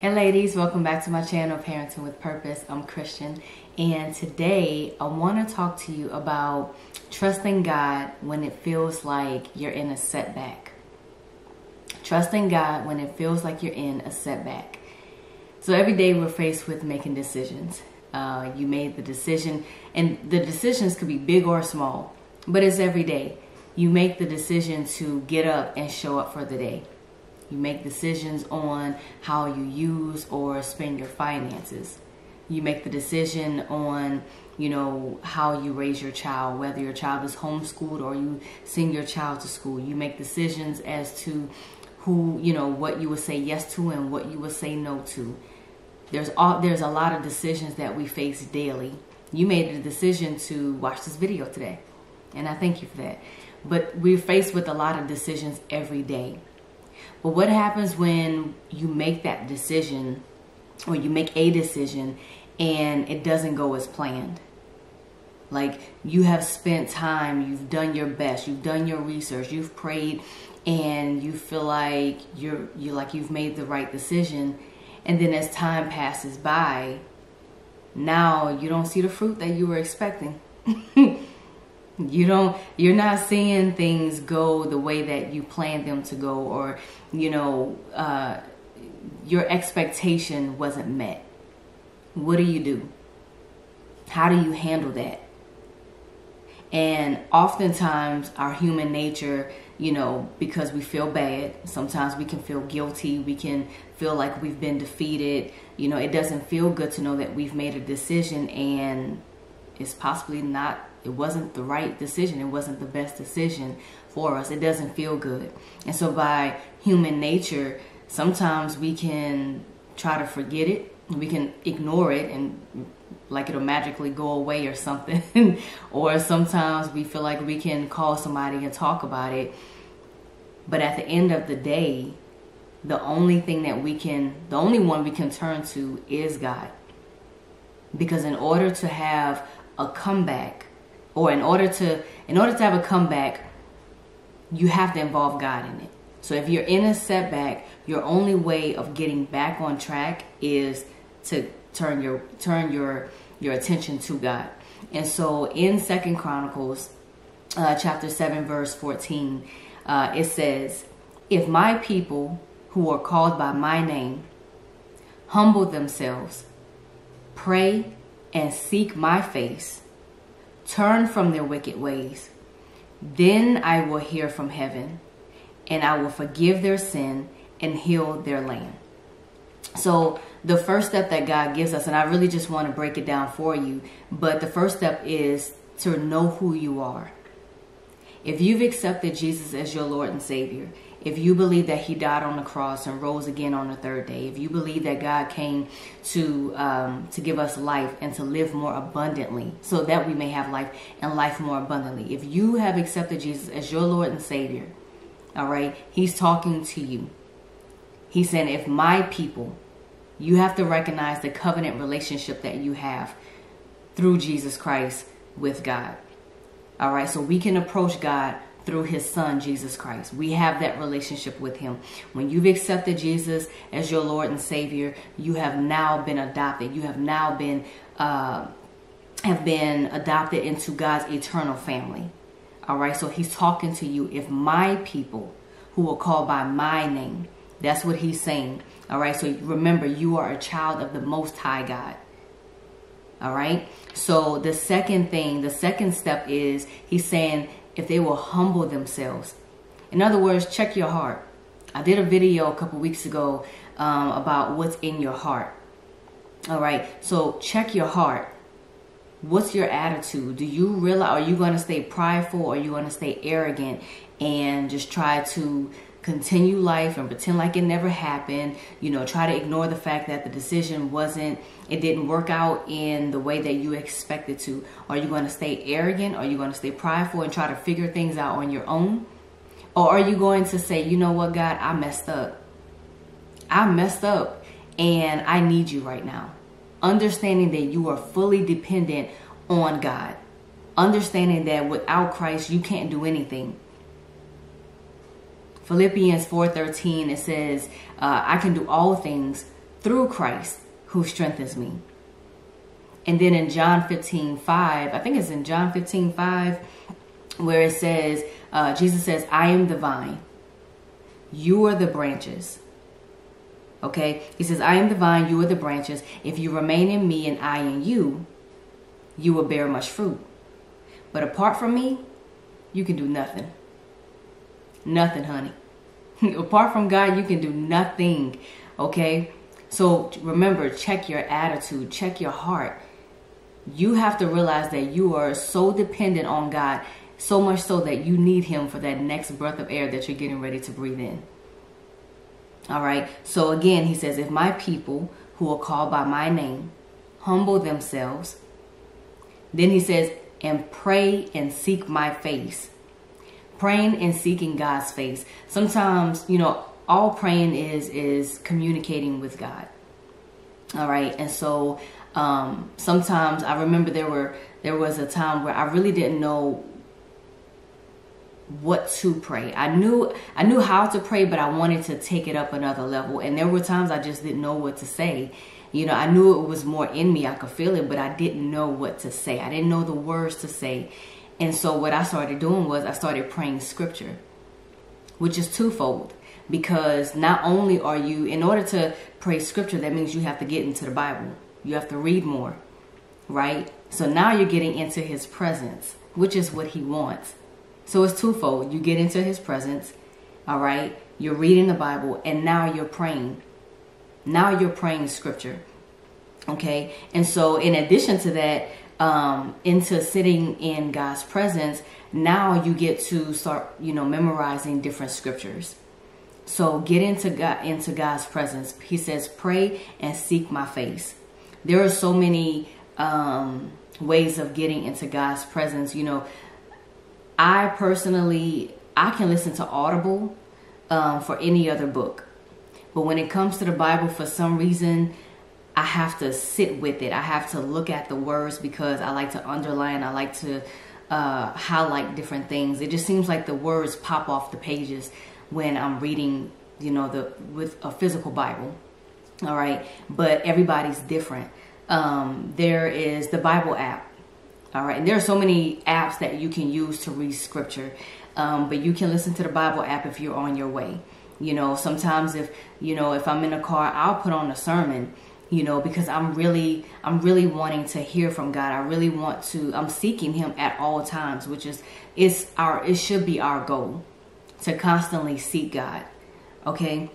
Hey ladies, welcome back to my channel, Parenting with Purpose. I'm Christian, and today I want to talk to you about trusting God when it feels like you're in a setback. Trusting God when it feels like you're in a setback. So every day we're faced with making decisions. Uh, you made the decision, and the decisions could be big or small, but it's every day. You make the decision to get up and show up for the day you make decisions on how you use or spend your finances. You make the decision on, you know, how you raise your child, whether your child is homeschooled or you send your child to school. You make decisions as to who, you know, what you would say yes to and what you would say no to. There's all there's a lot of decisions that we face daily. You made the decision to watch this video today. And I thank you for that. But we're faced with a lot of decisions every day. But what happens when you make that decision or you make a decision and it doesn't go as planned? Like you have spent time, you've done your best, you've done your research, you've prayed and you feel like you're you like you've made the right decision and then as time passes by, now you don't see the fruit that you were expecting. you don't you're not seeing things go the way that you planned them to go or you know uh, your expectation wasn't met. What do you do? How do you handle that? And oftentimes our human nature you know because we feel bad sometimes we can feel guilty we can feel like we've been defeated. You know it doesn't feel good to know that we've made a decision and it's possibly not it wasn't the right decision. It wasn't the best decision for us. It doesn't feel good. And so by human nature, sometimes we can try to forget it. We can ignore it and like it'll magically go away or something. or sometimes we feel like we can call somebody and talk about it. But at the end of the day, the only thing that we can, the only one we can turn to is God. Because in order to have a comeback, or in order to in order to have a comeback you have to involve god in it. So if you're in a setback your only way of getting back on track is to turn your turn your your attention to god. And so in second chronicles uh, chapter 7 verse 14 uh, it says if my people who are called by my name humble themselves pray and seek my face turn from their wicked ways. Then I will hear from heaven, and I will forgive their sin and heal their land. So, the first step that God gives us, and I really just want to break it down for you, but the first step is to know who you are. If you've accepted Jesus as your Lord and Savior, if you believe that he died on the cross and rose again on the third day, if you believe that God came to um, to give us life and to live more abundantly, so that we may have life and life more abundantly, if you have accepted Jesus as your Lord and Savior, all right, He's talking to you. He's saying, if my people, you have to recognize the covenant relationship that you have through Jesus Christ with God. All right, so we can approach God through his son, Jesus Christ. We have that relationship with him. When you've accepted Jesus as your Lord and Savior, you have now been adopted. You have now been, uh, have been adopted into God's eternal family. All right, so he's talking to you. If my people who are called by my name, that's what he's saying. All right, so remember, you are a child of the Most High God. All right, so the second thing, the second step is he's saying, if they will humble themselves. In other words, check your heart. I did a video a couple weeks ago um, about what's in your heart. All right, so check your heart. What's your attitude? Do you realize, are you going to stay prideful or are you going to stay arrogant and just try to continue life and pretend like it never happened you know try to ignore the fact that the decision wasn't it didn't work out in the way that you expected to. Are you going to stay arrogant? Are you going to stay prideful and try to figure things out on your own? Or are you going to say you know what god i messed up. I messed up and i need you right now. Understanding that you are fully dependent on god. Understanding that without christ you can't do anything Philippians 4:13 it says, uh, "I can do all things through Christ who strengthens me. And then in John 15, 5, I think it's in John 15, 5, where it says, uh, Jesus says, I am the vine, you are the branches. Okay? He says, I am the vine, you are the branches. If you remain in me and I in you, you will bear much fruit. But apart from me, you can do nothing. Nothing, honey. apart from God, you can do nothing. Okay? So remember, check your attitude, check your heart. You have to realize that you are so dependent on God, so much so that you need Him for that next breath of air that you're getting ready to breathe in. All right. So again, He says, If my people who are called by my name humble themselves, then He says, and pray and seek my face. Praying and seeking God's face. Sometimes, you know, all praying is is communicating with God. All right, and so um, sometimes I remember there were there was a time where I really didn't know what to pray. I knew I knew how to pray, but I wanted to take it up another level. And there were times I just didn't know what to say. You know, I knew it was more in me. I could feel it, but I didn't know what to say. I didn't know the words to say. And so what I started doing was I started praying scripture, which is twofold because not only are you, in order to pray scripture, that means you have to get into the Bible. You have to read more, right? So now you're getting into his presence, which is what he wants. So it's twofold. You get into his presence, all right? You're reading the Bible, and now you're praying. Now you're praying scripture, okay? And so, in addition to that, um, into sitting in God's presence, now you get to start, you know, memorizing different scriptures. So get into God into God's presence. He says, "Pray and seek my face." There are so many um, ways of getting into God's presence. You know, I personally I can listen to Audible um, for any other book, but when it comes to the Bible, for some reason, I have to sit with it. I have to look at the words because I like to underline. I like to uh, highlight different things. It just seems like the words pop off the pages when I'm reading, you know, the with a physical Bible. All right, but everybody's different. Um, there is the Bible app. All right, and there are so many apps that you can use to read scripture. Um, but you can listen to the Bible app if you're on your way. You know, sometimes if you know if I'm in a car, I'll put on a sermon you know because i'm really i'm really wanting to hear from god i really want to i'm seeking him at all times which is is our it should be our goal to constantly seek God. Okay?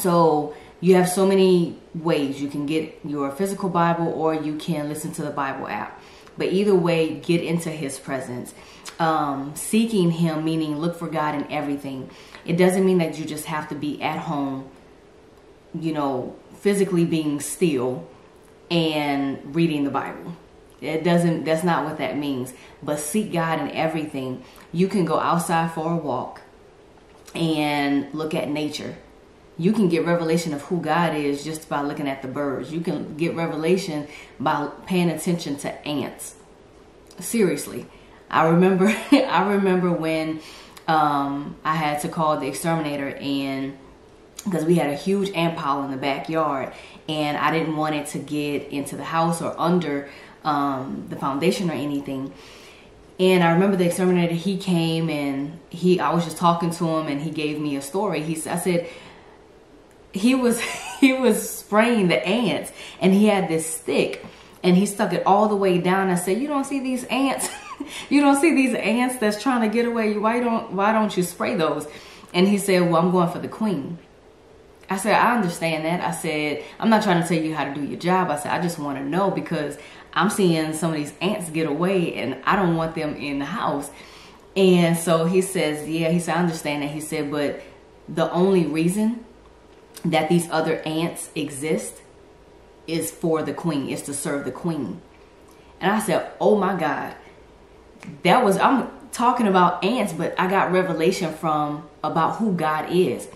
So you have so many ways you can get your physical Bible or you can listen to the Bible app. But either way, get into his presence. Um, seeking him, meaning look for God in everything. It doesn't mean that you just have to be at home, you know, physically being still and reading the Bible. It doesn't, that's not what that means. But seek God in everything. You can go outside for a walk and look at nature. You can get revelation of who God is just by looking at the birds. You can get revelation by paying attention to ants. Seriously. I remember I remember when um, I had to call the exterminator and because we had a huge ant pile in the backyard and I didn't want it to get into the house or under um, the foundation or anything. And I remember the exterminator, he came and he, I was just talking to him and he gave me a story. He I said, he was, he was spraying the ants and he had this stick and he stuck it all the way down. I said, you don't see these ants? you don't see these ants that's trying to get away. Why don't, why don't you spray those? And he said, well, I'm going for the queen. I said, I understand that. I said, I'm not trying to tell you how to do your job. I said, I just want to know because I'm seeing some of these ants get away and I don't want them in the house. And so he says, yeah, he said, I understand that. He said, but the only reason that these other ants exist is for the queen, is to serve the queen. And I said, oh my God, that was, I'm talking about ants, but I got revelation from about who God is.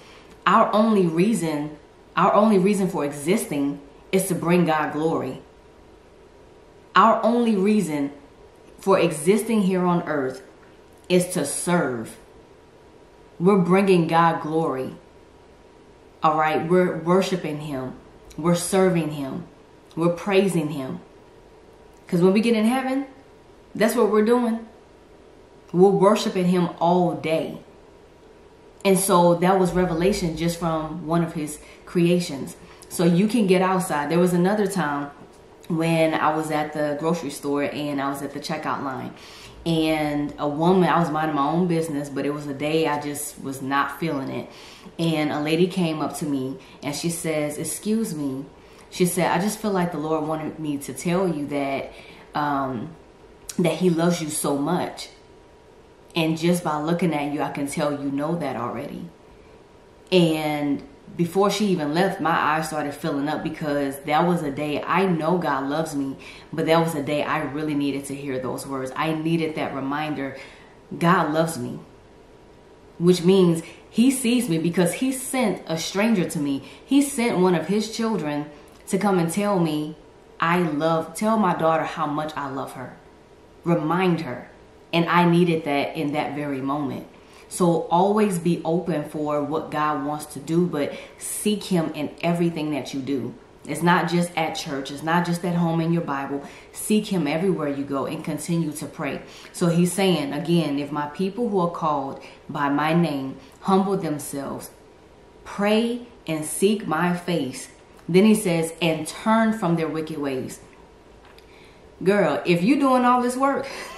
Our only reason, our only reason for existing is to bring God glory. Our only reason for existing here on earth is to serve. We're bringing God glory. All right, we're worshiping Him. we're serving Him, we're praising Him. Because when we get in heaven, that's what we're doing. We're worshiping Him all day. And so that was revelation just from one of His creations. So you can get outside. There was another time when I was at the grocery store and I was at the checkout line. And a woman, I was minding my own business, but it was a day I just was not feeling it. And a lady came up to me and she says, Excuse me. She said, I just feel like the Lord wanted me to tell you that um, that He loves you so much. And just by looking at you, I can tell you know that already. And before she even left, my eyes started filling up because that was a day I know God loves me, but that was a day I really needed to hear those words. I needed that reminder God loves me, which means He sees me because He sent a stranger to me. He sent one of His children to come and tell me I love, tell my daughter how much I love her, remind her. And I needed that in that very moment. So always be open for what God wants to do, but seek Him in everything that you do. It's not just at church, it's not just at home in your Bible. Seek Him everywhere you go and continue to pray. So He's saying, again, if my people who are called by my name humble themselves, pray and seek my face, then He says, and turn from their wicked ways. Girl, if you're doing all this work,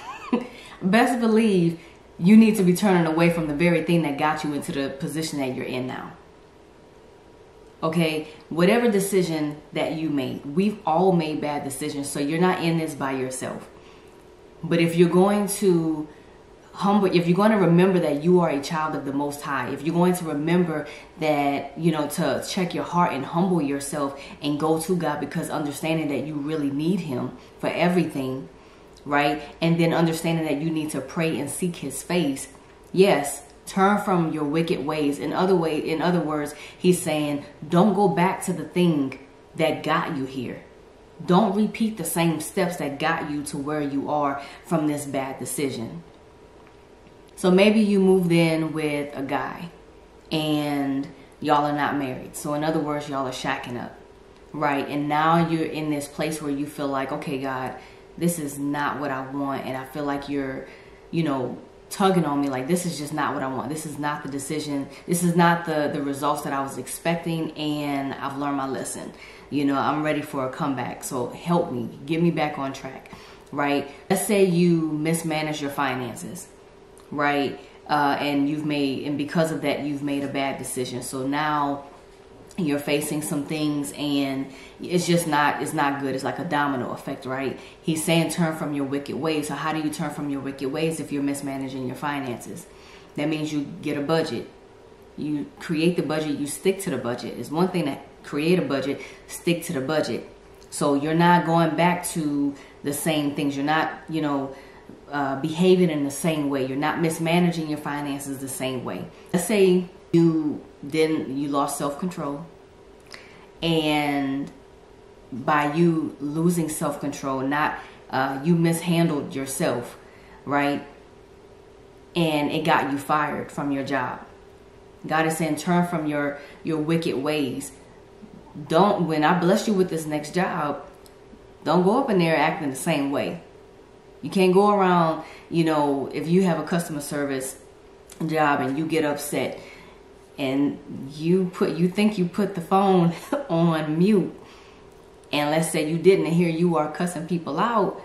best believe you need to be turning away from the very thing that got you into the position that you're in now. Okay, whatever decision that you made, we've all made bad decisions, so you're not in this by yourself. But if you're going to humble, if you're going to remember that you are a child of the Most High, if you're going to remember that, you know, to check your heart and humble yourself and go to God because understanding that you really need Him for everything right? And then understanding that you need to pray and seek his face. Yes, turn from your wicked ways. In other way, in other words, he's saying, don't go back to the thing that got you here. Don't repeat the same steps that got you to where you are from this bad decision. So maybe you moved in with a guy and y'all are not married. So in other words, y'all are shacking up. Right? And now you're in this place where you feel like, okay, God, this is not what I want and I feel like you're, you know, tugging on me like this is just not what I want. This is not the decision. This is not the the results that I was expecting and I've learned my lesson. You know, I'm ready for a comeback. So help me. Get me back on track. Right? Let's say you mismanage your finances. Right? Uh, and you've made and because of that you've made a bad decision. So now you're facing some things and it's just not it's not good. It's like a domino effect right? He's saying turn from your wicked ways. So how do you turn from your wicked ways if you're mismanaging your finances? That means you get a budget. You create the budget you stick to the budget. It's one thing to create a budget stick to the budget. So you're not going back to the same things. You're not you know uh, behaving in the same way. You're not mismanaging your finances the same way. Let's say you then you lost self-control and by you losing self-control not uh, you mishandled yourself right? And it got you fired from your job. God is saying turn from your your wicked ways. Don't when i bless you with this next job don't go up in there acting the same way. You can't go around you know if you have a customer service job and you get upset and you put you think you put the phone on mute and let's say you didn't and here you are cussing people out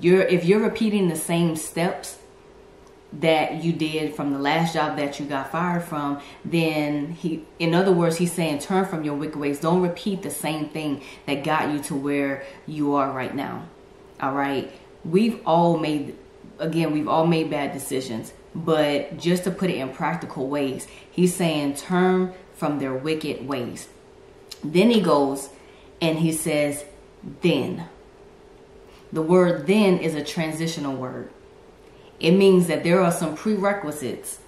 you're if you're repeating the same steps that you did from the last job that you got fired from then he in other words he's saying turn from your wicked ways. Don't repeat the same thing that got you to where you are right now. All right? We've all made again we've all made bad decisions but just to put it in practical ways, he's saying turn from their wicked ways. Then he goes and he says, then. The word then is a transitional word. It means that there are some prerequisites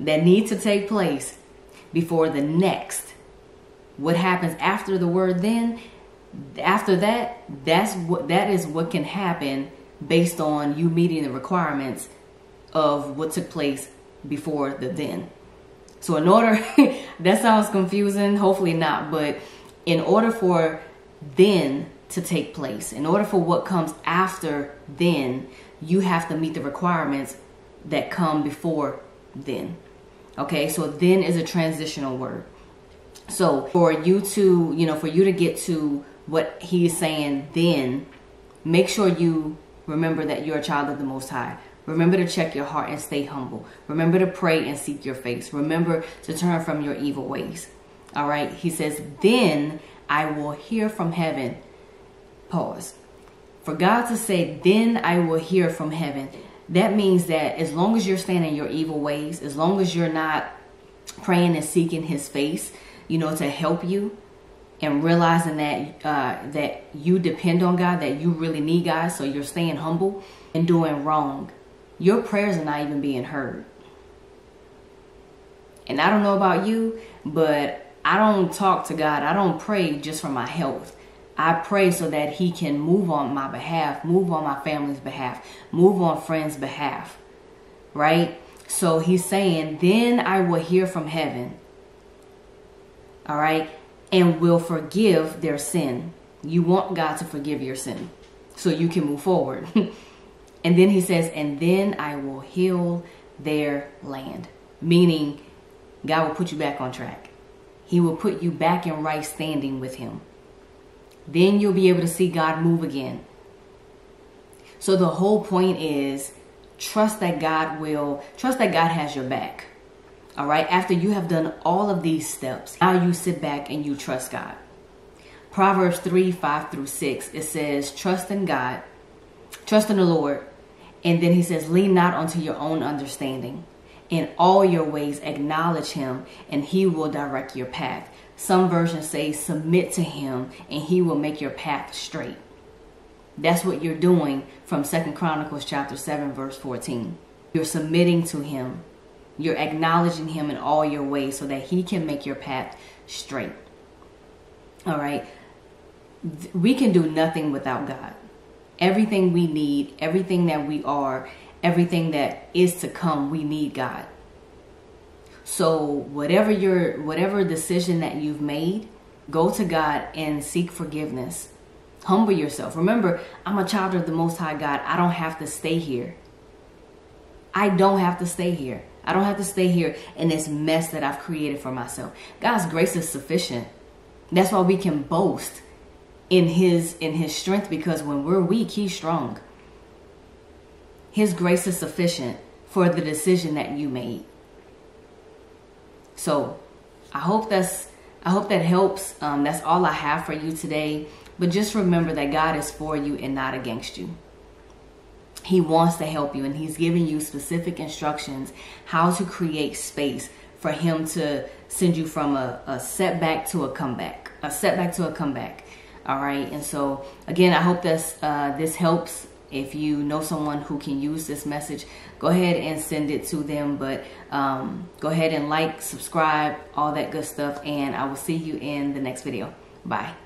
that need to take place before the next. What happens after the word then? After that, that's what that is what can happen based on you meeting the requirements of what took place before the then. So in order, that sounds confusing. Hopefully not, but in order for then to take place, in order for what comes after then, you have to meet the requirements that come before then. Okay, so then is a transitional word. So for you to, you know, for you to get to what he's saying then, make sure you remember that you're a child of the Most High. Remember to check your heart and stay humble. Remember to pray and seek your face. Remember to turn from your evil ways. All right. He says, Then I will hear from heaven. Pause. For God to say, Then I will hear from heaven. That means that as long as you're staying in your evil ways, as long as you're not praying and seeking his face, you know, to help you, and realizing that uh, that you depend on God, that you really need God, so you're staying humble and doing wrong, your prayers are not even being heard. And I don't know about you, but I don't talk to God. I don't pray just for my health. I pray so that He can move on my behalf, move on my family's behalf, move on friends' behalf. Right? So He's saying, then I will hear from heaven. All right? and will forgive their sin. You want God to forgive your sin so you can move forward. and then he says, and then I will heal their land, meaning God will put you back on track. He will put you back in right standing with him. Then you'll be able to see God move again. So the whole point is trust that God will, trust that God has your back. All right, after you have done all of these steps, now you sit back and you trust God. Proverbs 3 5 through 6, it says, Trust in God, trust in the Lord. And then he says, Lean not unto your own understanding. In all your ways, acknowledge him, and he will direct your path. Some versions say, Submit to him, and he will make your path straight. That's what you're doing from Second Chronicles chapter 7, verse 14. You're submitting to him you're acknowledging Him in all your ways so that He can make your path straight. All right. We can do nothing without God. Everything we need, everything that we are, everything that is to come, we need God. So whatever your whatever decision that you've made, go to God and seek forgiveness. Humble yourself. Remember, I'm a child of the Most High God. I don't have to stay here. I don't have to stay here. I don't have to stay here in this mess that I've created for myself. God's grace is sufficient. That's why we can boast in his in his strength because when we're weak, he's strong. His grace is sufficient for the decision that you made. So, I hope that's I hope that helps. Um, that's all I have for you today. But just remember that God is for you and not against you. He wants to help you and he's giving you specific instructions how to create space for him to send you from a, a setback to a comeback, a setback to a comeback. All right. And so again, I hope this, uh, this helps. If you know someone who can use this message, go ahead and send it to them. But um, go ahead and like, subscribe, all that good stuff. And I will see you in the next video. Bye.